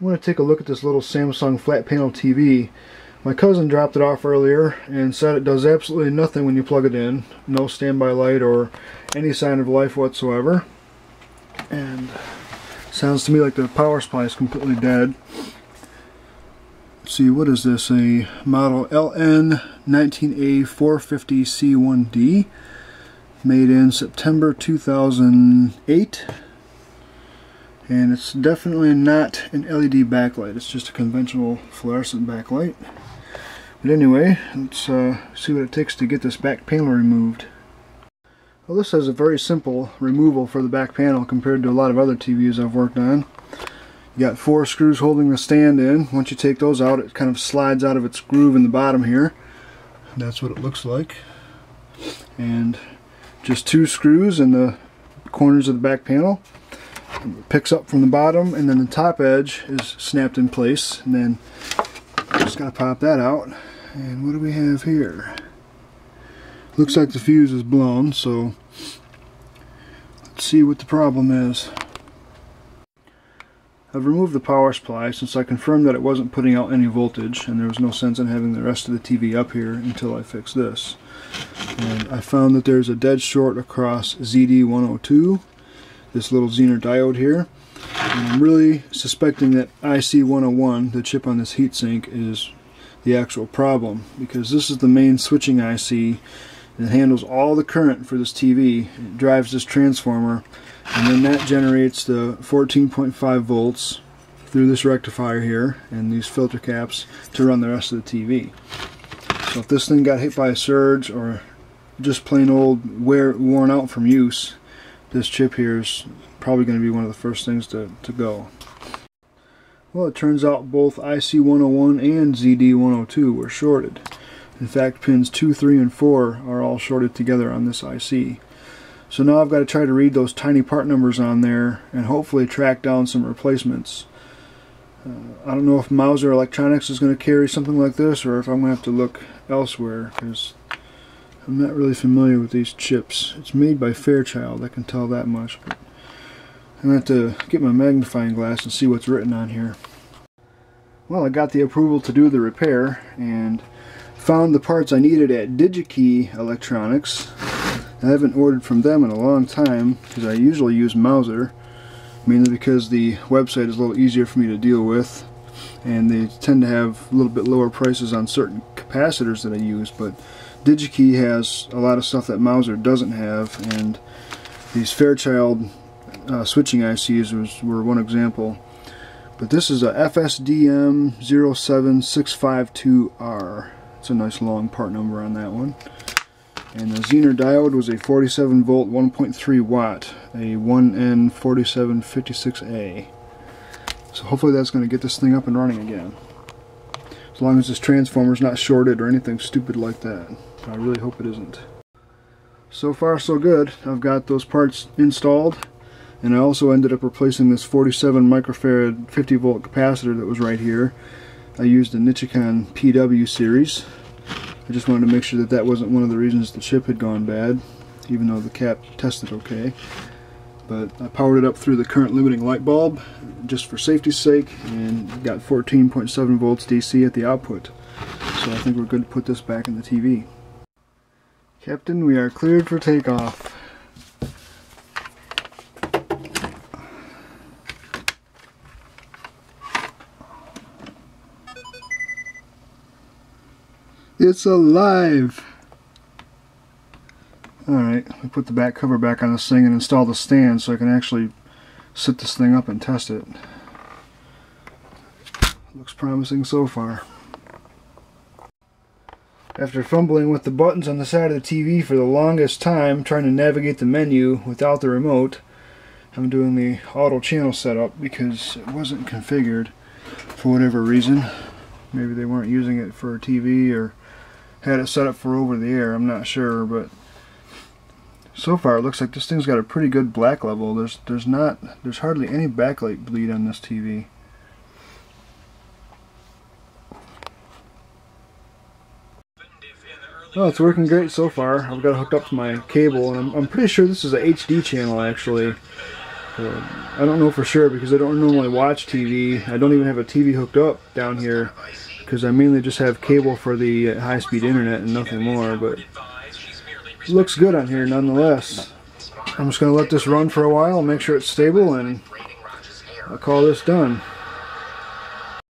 I want to take a look at this little Samsung flat panel TV. My cousin dropped it off earlier and said it does absolutely nothing when you plug it in. No standby light or any sign of life whatsoever. And sounds to me like the power supply is completely dead. Let's see, what is this? A model LN19A450C1D made in September 2008 and it's definitely not an LED backlight. It's just a conventional fluorescent backlight. But anyway let's uh, see what it takes to get this back panel removed. Well this has a very simple removal for the back panel compared to a lot of other TVs I've worked on. You got four screws holding the stand in. Once you take those out it kind of slides out of its groove in the bottom here. That's what it looks like. And just two screws in the corners of the back panel picks up from the bottom and then the top edge is snapped in place and then just gotta pop that out. And what do we have here? Looks like the fuse is blown so let's see what the problem is. I've removed the power supply since I confirmed that it wasn't putting out any voltage and there was no sense in having the rest of the TV up here until I fix this. And I found that there's a dead short across ZD102 this little Zener diode here. And I'm really suspecting that IC101, the chip on this heatsink, is the actual problem because this is the main switching IC that handles all the current for this TV. It drives this transformer and then that generates the 14.5 volts through this rectifier here and these filter caps to run the rest of the TV. So if this thing got hit by a surge or just plain old wear worn out from use, this chip here is probably going to be one of the first things to, to go. Well, it turns out both IC101 and ZD102 were shorted. In fact, pins 2, 3, and 4 are all shorted together on this IC. So now I've got to try to read those tiny part numbers on there and hopefully track down some replacements. Uh, I don't know if Mouser Electronics is going to carry something like this or if I'm going to have to look elsewhere because I'm not really familiar with these chips. It's made by Fairchild, I can tell that much. But I'm going to have to get my magnifying glass and see what's written on here. Well, I got the approval to do the repair and found the parts I needed at DigiKey Electronics. I haven't ordered from them in a long time because I usually use Mouser, mainly because the website is a little easier for me to deal with and they tend to have a little bit lower prices on certain capacitors that I use, but DigiKey has a lot of stuff that Mouser doesn't have, and these Fairchild uh, switching ICs was, were one example. But this is a FSDM 07652R. It's a nice long part number on that one. And the Zener diode was a 47 volt 1.3 watt, a 1N4756A. So hopefully that's going to get this thing up and running again. As long as this transformer's not shorted or anything stupid like that. I really hope it isn't. So far so good. I've got those parts installed and I also ended up replacing this 47 microfarad 50 volt capacitor that was right here. I used a Nichicon PW series. I just wanted to make sure that that wasn't one of the reasons the chip had gone bad even though the cap tested okay. But I powered it up through the current limiting light bulb just for safety's sake and got 14.7 volts DC at the output. So I think we're good to put this back in the TV. Captain, we are cleared for takeoff. It's alive! Alright, we put the back cover back on this thing and install the stand so I can actually sit this thing up and test it. Looks promising so far. After fumbling with the buttons on the side of the TV for the longest time trying to navigate the menu without the remote, I'm doing the auto channel setup because it wasn't configured for whatever reason. Maybe they weren't using it for a TV or had it set up for over the air, I'm not sure, but so far it looks like this thing's got a pretty good black level. There's there's not there's hardly any backlight bleed on this TV. Oh, it's working great so far. I've got it hooked up to my cable, and I'm, I'm pretty sure this is a HD channel, actually. So, I don't know for sure because I don't normally watch TV. I don't even have a TV hooked up down here because I mainly just have cable for the uh, high-speed internet and nothing more. But it looks good on here nonetheless. I'm just going to let this run for a while make sure it's stable and I'll call this done.